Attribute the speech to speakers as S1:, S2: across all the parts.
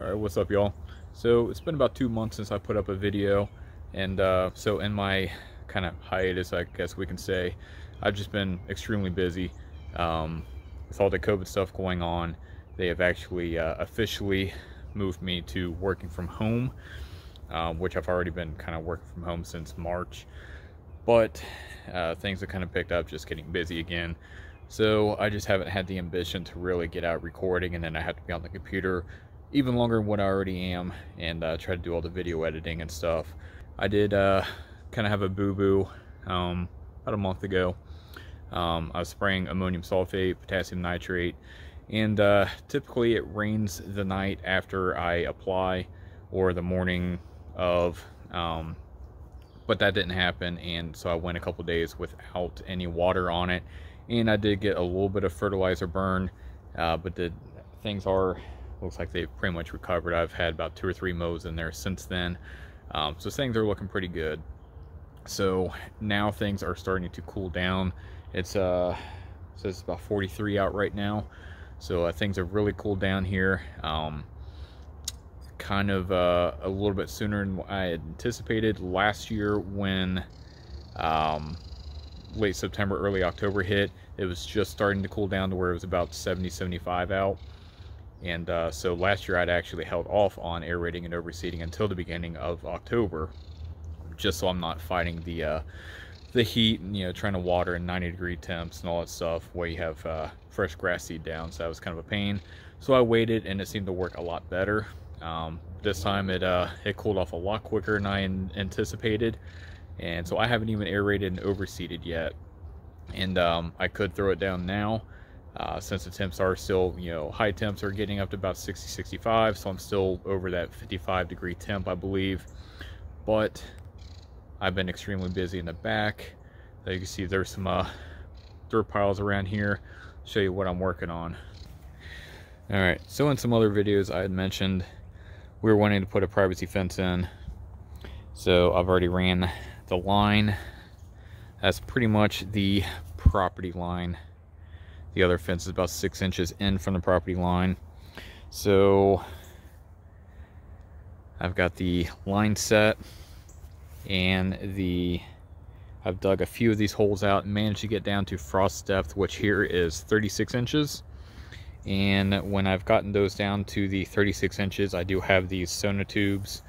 S1: Alright, what's up y'all? So it's been about two months since I put up a video and uh, so in my kind of hiatus I guess we can say I've just been extremely busy um, with all the COVID stuff going on. They have actually uh, officially moved me to working from home um, which I've already been kind of working from home since March. But uh, things have kind of picked up just getting busy again. So I just haven't had the ambition to really get out recording and then I have to be on the computer even longer than what I already am and uh, try to do all the video editing and stuff. I did uh, kind of have a boo-boo um, about a month ago. Um, I was spraying ammonium sulfate, potassium nitrate, and uh, typically it rains the night after I apply or the morning of, um, but that didn't happen and so I went a couple days without any water on it and I did get a little bit of fertilizer burn, uh, but the things are looks like they've pretty much recovered. I've had about two or three mows in there since then. Um, so things are looking pretty good. So now things are starting to cool down. It's uh says it's about 43 out right now. So uh, things have really cooled down here. Um, kind of uh, a little bit sooner than I had anticipated last year when um, late September, early October hit. It was just starting to cool down to where it was about 70, 75 out. And uh, so last year I'd actually held off on aerating and overseeding until the beginning of October, just so I'm not fighting the uh, the heat and you know trying to water in 90 degree temps and all that stuff where you have uh, fresh grass seed down. So that was kind of a pain. So I waited and it seemed to work a lot better. Um, this time it uh, it cooled off a lot quicker than I anticipated, and so I haven't even aerated and overseeded yet. And um, I could throw it down now uh, since the temps are still, you know, high temps are getting up to about 60, 65, so I'm still over that 55 degree temp, I believe. But I've been extremely busy in the back. As you can see, there's some uh, dirt piles around here. show you what I'm working on. All right, so in some other videos I had mentioned we were wanting to put a privacy fence in. So I've already ran the line. That's pretty much the property line the other fence is about six inches in from the property line. So I've got the line set and the I've dug a few of these holes out and managed to get down to frost depth, which here is 36 inches. And when I've gotten those down to the 36 inches, I do have these sonotubes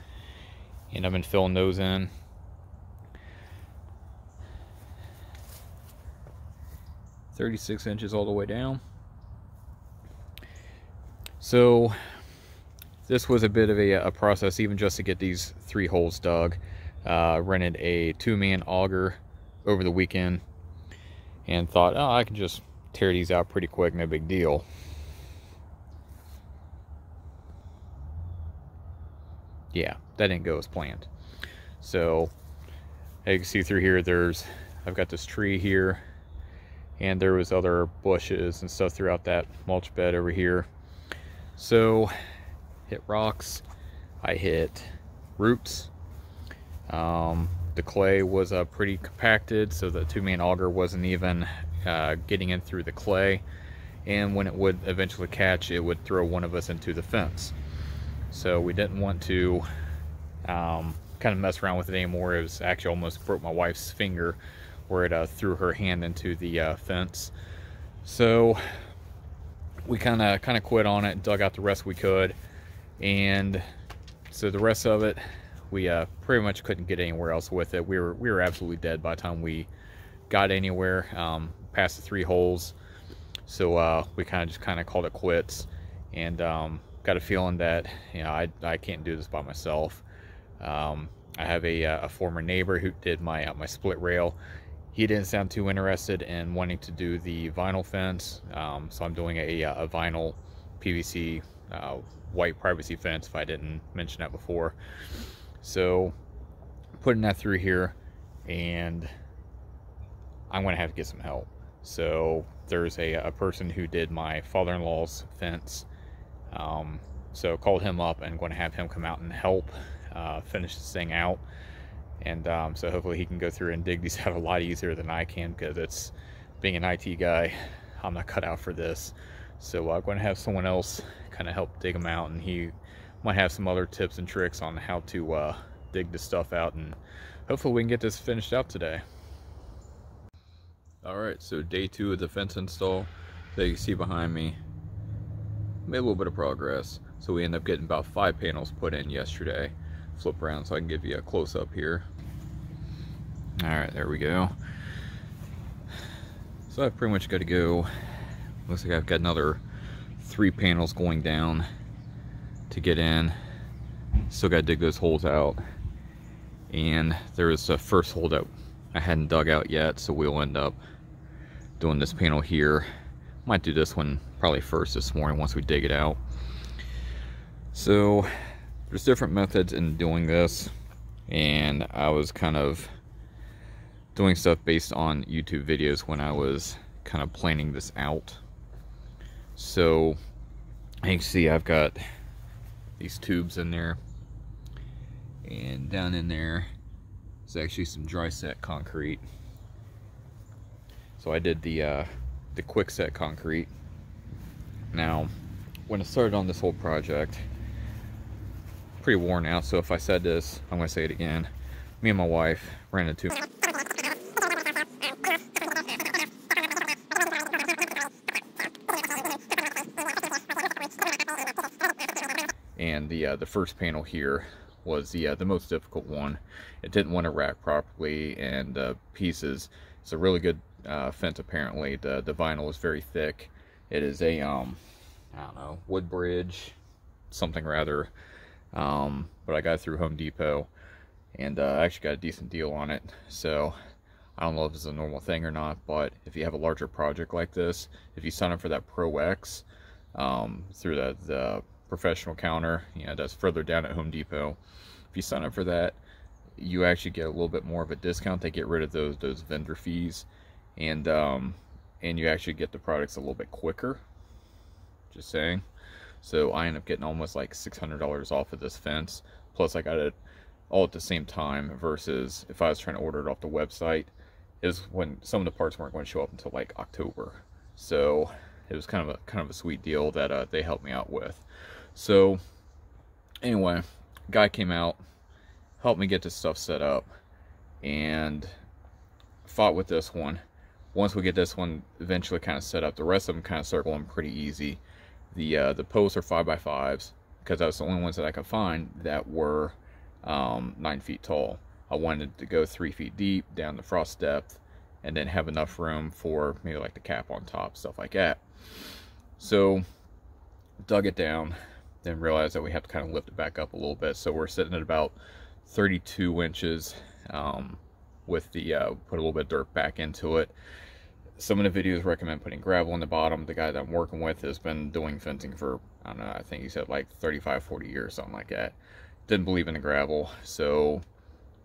S1: and I've been filling those in. 36 inches all the way down. So this was a bit of a, a process even just to get these three holes dug. Uh, rented a two-man auger over the weekend and thought, oh, I can just tear these out pretty quick, no big deal. Yeah, that didn't go as planned. So, as you can see through here, there's, I've got this tree here and there was other bushes and stuff throughout that mulch bed over here. So hit rocks i hit roots. Um, the clay was uh, pretty compacted so the two-man auger wasn't even uh, getting in through the clay. And when it would eventually catch it would throw one of us into the fence. So we didn't want to um, kind of mess around with it anymore. It was actually almost broke my wife's finger where it uh, threw her hand into the uh, fence. So we kind of kind of quit on it, dug out the rest we could, and so the rest of it we uh, pretty much couldn't get anywhere else with it. We were we were absolutely dead by the time we got anywhere um, past the three holes. So uh, we kind of just kind of called it quits, and um, got a feeling that you know I I can't do this by myself. Um, I have a, uh, a former neighbor who did my uh, my split rail he didn't sound too interested in wanting to do the vinyl fence. Um, so I'm doing a, a vinyl PVC uh, white privacy fence if I didn't mention that before. So putting that through here and I'm going to have to get some help. So there's a, a person who did my father-in-law's fence. Um, so called him up and going to have him come out and help uh, finish this thing out and um, so hopefully he can go through and dig these out a lot easier than I can because it's being an IT guy I'm not cut out for this so I'm going to have someone else kind of help dig them out and he might have some other tips and tricks on how to uh, dig this stuff out and hopefully we can get this finished out today. All right, so day two of the fence install. So you see behind me, made a little bit of progress. So we end up getting about five panels put in yesterday. Flip around so I can give you a close up here. All right, there we go. So I've pretty much got to go. Looks like I've got another three panels going down to get in. Still got to dig those holes out. And there's a first hole that I hadn't dug out yet, so we'll end up doing this panel here. Might do this one probably first this morning once we dig it out. So there's different methods in doing this and I was kind of doing stuff based on YouTube videos when I was kind of planning this out. So you can see I've got these tubes in there and down in there is actually some dry set concrete. So I did the uh, the quick set concrete. Now, when I started on this whole project, pretty worn out. So if I said this, I'm gonna say it again. Me and my wife ran into and the uh, the first panel here was the uh, the most difficult one. It didn't want to rack properly, and uh, pieces. It's a really good uh, fence. Apparently, the the vinyl is very thick. It is a um, I don't know Woodbridge, something rather. Um, but I got through Home Depot, and uh, I actually got a decent deal on it. So I don't know if it's a normal thing or not, but if you have a larger project like this, if you sign up for that Pro X um, through the, the professional counter, you know, that's further down at Home Depot. If you sign up for that, you actually get a little bit more of a discount. They get rid of those those vendor fees, and um, and you actually get the products a little bit quicker. Just saying. So I end up getting almost like $600 off of this fence. Plus I got it all at the same time versus if I was trying to order it off the website is when some of the parts weren't going to show up until like October. So it was kind of a kind of a sweet deal that uh, they helped me out with. So anyway, guy came out, helped me get this stuff set up, and fought with this one. Once we get this one eventually kind of set up, the rest of them kind of circle them pretty easy. The uh, the posts are five by fives because that was the only ones that I could find that were um, nine feet tall. I wanted to go three feet deep down the frost depth and then have enough room for maybe like the cap on top, stuff like that. So dug it down, then realized that we have to kind of lift it back up a little bit. So we're sitting at about 32 inches um, with the, uh, put a little bit of dirt back into it. Some of the videos recommend putting gravel in the bottom. The guy that I'm working with has been doing fencing for, I don't know, I think he said like 35, 40 years, something like that. Didn't believe in the gravel, so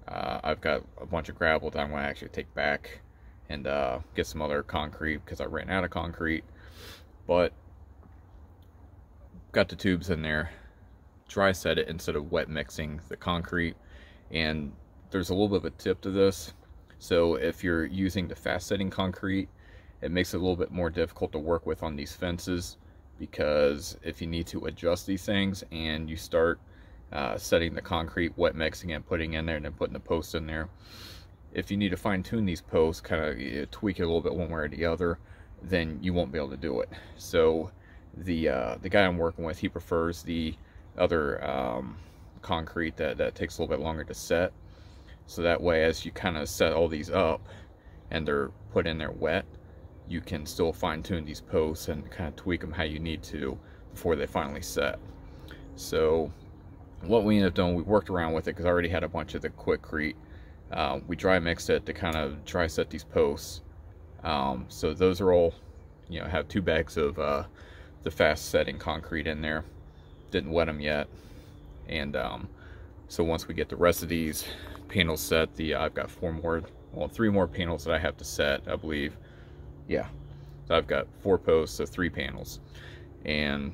S1: uh, I've got a bunch of gravel that I'm going to actually take back and uh, get some other concrete because I ran out of concrete. But got the tubes in there, dry set it instead of wet mixing the concrete. And there's a little bit of a tip to this. So if you're using the fast setting concrete, it makes it a little bit more difficult to work with on these fences because if you need to adjust these things and you start uh, setting the concrete, wet mixing and putting in there and then putting the posts in there, if you need to fine tune these posts, kind of tweak it a little bit one way or the other, then you won't be able to do it. So the uh, the guy I'm working with, he prefers the other um, concrete that, that takes a little bit longer to set. So that way, as you kind of set all these up and they're put in there wet, you can still fine tune these posts and kind of tweak them how you need to before they finally set. So what we ended up doing, we worked around with it because I already had a bunch of the Quikrete. Uh, we dry mixed it to kind of dry set these posts. Um, so those are all, you know, have two bags of uh, the fast setting concrete in there. Didn't wet them yet. And um, so once we get the rest of these panels set, the uh, I've got four more, well, three more panels that I have to set, I believe. Yeah, so I've got four posts, so three panels. And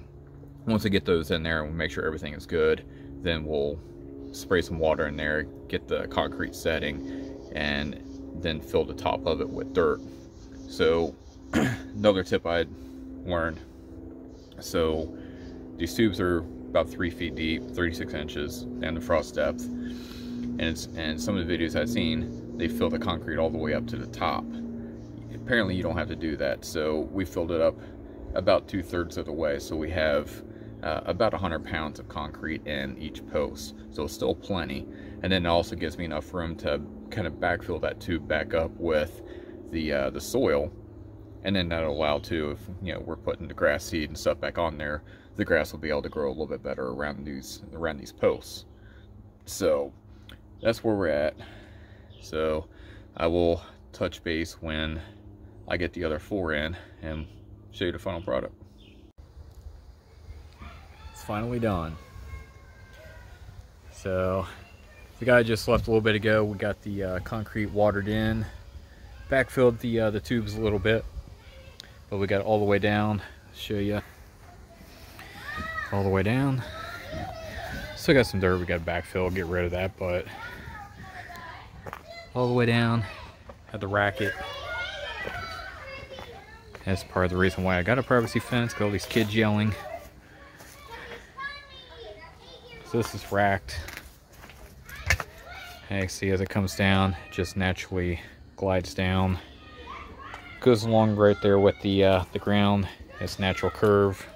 S1: once I get those in there and we make sure everything is good, then we'll spray some water in there, get the concrete setting, and then fill the top of it with dirt. So another tip I'd learned so these tubes are about three feet deep, 36 inches down to frost depth. And, it's, and some of the videos I've seen, they fill the concrete all the way up to the top. Apparently you don't have to do that. So we filled it up about two thirds of the way. So we have uh, about 100 pounds of concrete in each post. So it's still plenty. And then it also gives me enough room to kind of backfill that tube back up with the, uh, the soil. And then that'll allow too, if you know, we're putting the grass seed and stuff back on there, the grass will be able to grow a little bit better around these, around these posts. So that's where we're at. So I will touch base when I get the other four in and show you the final product. It's finally done. So the guy just left a little bit ago. We got the uh, concrete watered in, backfilled the uh, the tubes a little bit, but we got all the way down. Show you all the way down. Still got some dirt we got to backfill, get rid of that, but all the way down. Had the racket. That's part of the reason why I got a privacy fence, got all these kids yelling. So this is racked. And see as it comes down, it just naturally glides down. Goes along right there with the, uh, the ground, its natural curve.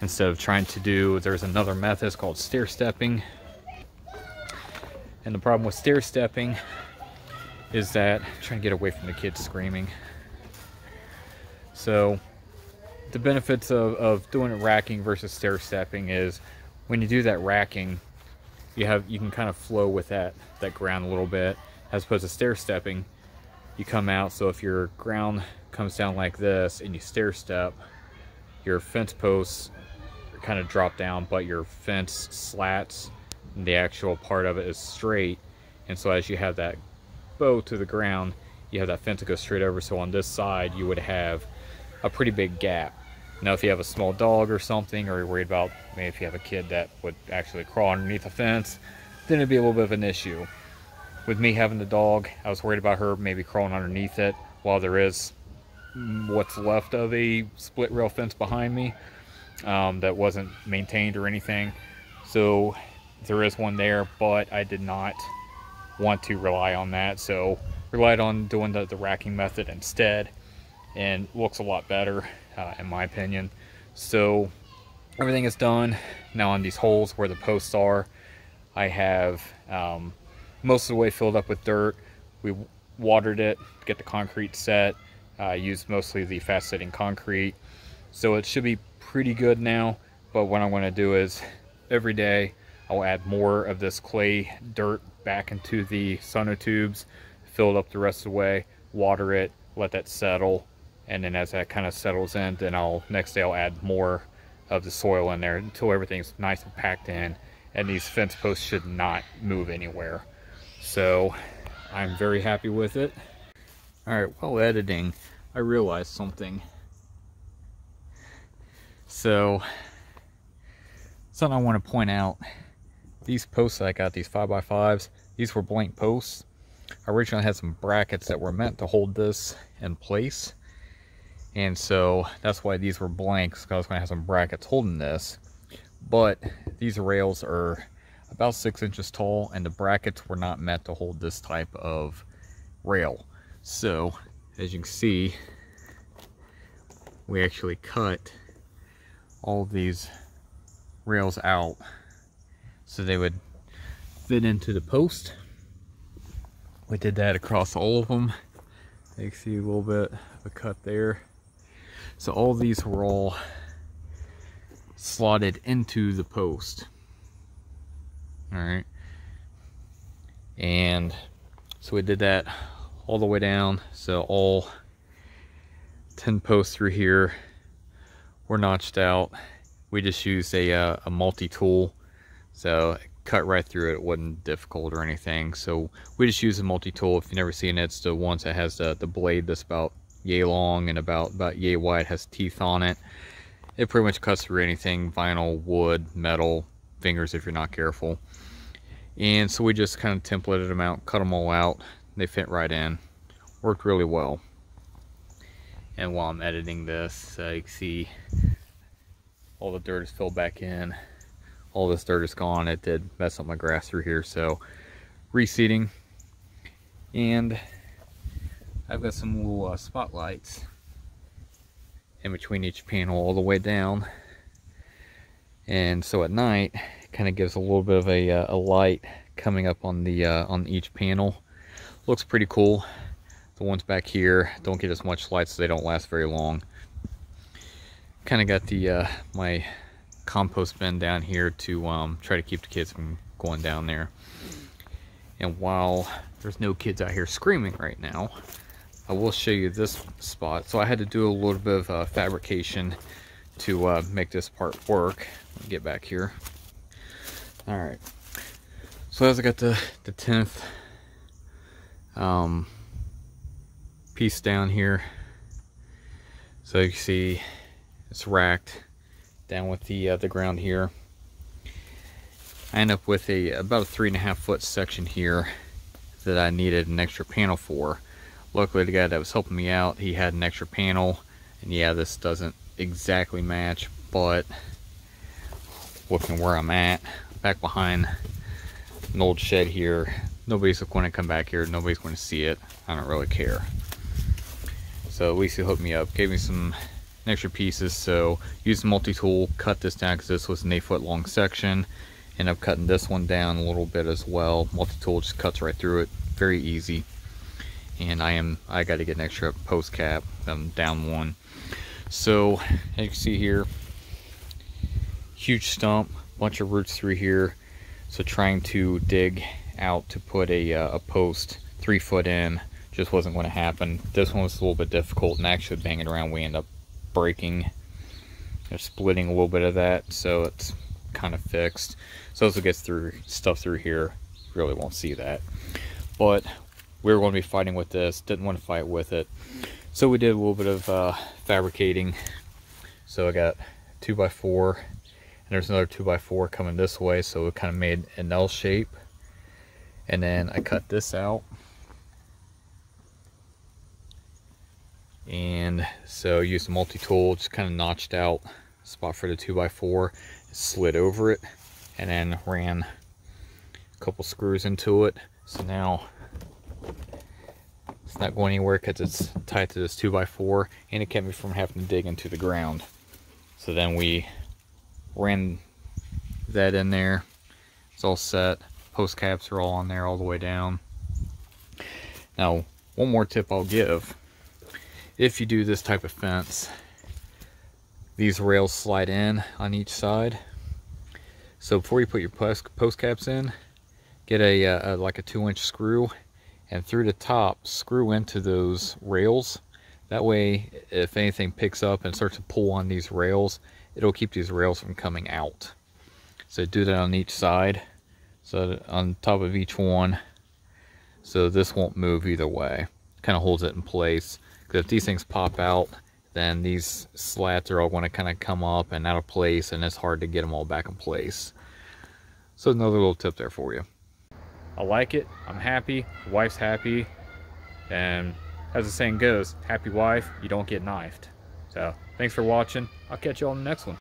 S1: Instead of trying to do, there's another method, it's called stair stepping. And the problem with stair stepping is that trying to get away from the kids screaming. So the benefits of, of doing racking versus stair stepping is when you do that racking, you have you can kind of flow with that that ground a little bit. As opposed to stair stepping you come out so if your ground comes down like this and you stair step your fence posts kind of drop down but your fence slats and the actual part of it is straight. And so as you have that bow to the ground you have that fence to go straight over. So on this side you would have a pretty big gap now, if you have a small dog or something, or you're worried about maybe if you have a kid that would actually crawl underneath a fence, then it'd be a little bit of an issue. With me having the dog, I was worried about her maybe crawling underneath it while there is what's left of a split rail fence behind me um, that wasn't maintained or anything. So there is one there, but I did not want to rely on that. So relied on doing the, the racking method instead and looks a lot better uh, in my opinion. So everything is done. Now on these holes where the posts are, I have um, most of the way filled up with dirt. We watered it, get the concrete set. I uh, used mostly the fast setting concrete. So it should be pretty good now. But what I'm to do is every day I'll add more of this clay dirt back into the sonotubes, fill it up the rest of the way, water it, let that settle, and then as that kind of settles in then I'll next day I'll add more of the soil in there until everything's nice and packed in and these fence posts should not move anywhere. So I'm very happy with it. Alright while editing I realized something. So something I want to point out. These posts I got these 5x5s these were blank posts. I originally had some brackets that were meant to hold this in place and so that's why these were blanks because I was going to have some brackets holding this. But these rails are about six inches tall and the brackets were not meant to hold this type of rail. So as you can see we actually cut all these rails out so they would fit into the post. We did that across all of them. You can see a little bit of a cut there so all these were all slotted into the post. All right. And so we did that all the way down. So all 10 posts through here were notched out. We just used a, uh, a multi-tool. So cut right through it. It wasn't difficult or anything. So we just use a multi-tool. If you've never seen it, it's the ones that has the, the blade that's about yay long and about, about yay wide, has teeth on it. It pretty much cuts through anything, vinyl, wood, metal, fingers if you're not careful. And so we just kind of templated them out, cut them all out. They fit right in. Worked really well. And while I'm editing this, uh, you can see all the dirt is filled back in. All this dirt is gone. It did mess up my grass through here, so reseeding. And I've got some little uh, spotlights in between each panel all the way down. And so at night, it kind of gives a little bit of a, uh, a light coming up on the uh, on each panel. Looks pretty cool. The ones back here don't get as much light so they don't last very long. Kind of got the uh, my compost bin down here to um, try to keep the kids from going down there. And while there's no kids out here screaming right now, I will show you this spot. So I had to do a little bit of uh, fabrication to uh, make this part work. get back here. All right. So as I got the, the 10th um, piece down here, so you see it's racked down with the uh, the ground here. I end up with a about a three and a half foot section here that I needed an extra panel for. Luckily the guy that was helping me out, he had an extra panel. And yeah, this doesn't exactly match, but looking where I'm at, back behind an old shed here, nobody's going to come back here, nobody's going to see it. I don't really care. So at least he hooked me up, gave me some extra pieces. So use the multi-tool, cut this down because this was an eight foot long section. End up cutting this one down a little bit as well. Multi-tool just cuts right through it. Very easy. And I am I got to get an extra post cap, um, down one. So as you can see here, huge stump, bunch of roots through here. So trying to dig out to put a, uh, a post three foot in just wasn't going to happen. This one was a little bit difficult and actually banging around we end up breaking or splitting a little bit of that. So it's kind of fixed. So as it gets through stuff through here, really won't see that. But we were going to be fighting with this, didn't want to fight with it. So we did a little bit of uh, fabricating. So I got 2x4 and there's another 2x4 coming this way. So it kind of made an L shape. And then I cut this out. And so used a multi-tool, just kind of notched out spot for the 2x4, slid over it, and then ran a couple screws into it. So now it's not going anywhere because it's tied to this 2x4 and it kept me from having to dig into the ground. So then we ran that in there. It's all set. Post caps are all on there all the way down. Now, one more tip I'll give. If you do this type of fence, these rails slide in on each side. So before you put your post, caps in, get a, a uh, like a two inch screw and through the top screw into those rails. That way if anything picks up and starts to pull on these rails it'll keep these rails from coming out. So do that on each side so on top of each one so this won't move either way. Kind of holds it in place. Because if these things pop out then these slats are all going to kind of come up and out of place and it's hard to get them all back in place. So another little tip there for you I like it. I'm happy. Wife's happy. And as the saying goes, happy wife, you don't get knifed. So thanks for watching. I'll catch you on the next one.